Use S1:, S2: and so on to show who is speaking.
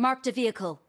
S1: Marked a vehicle.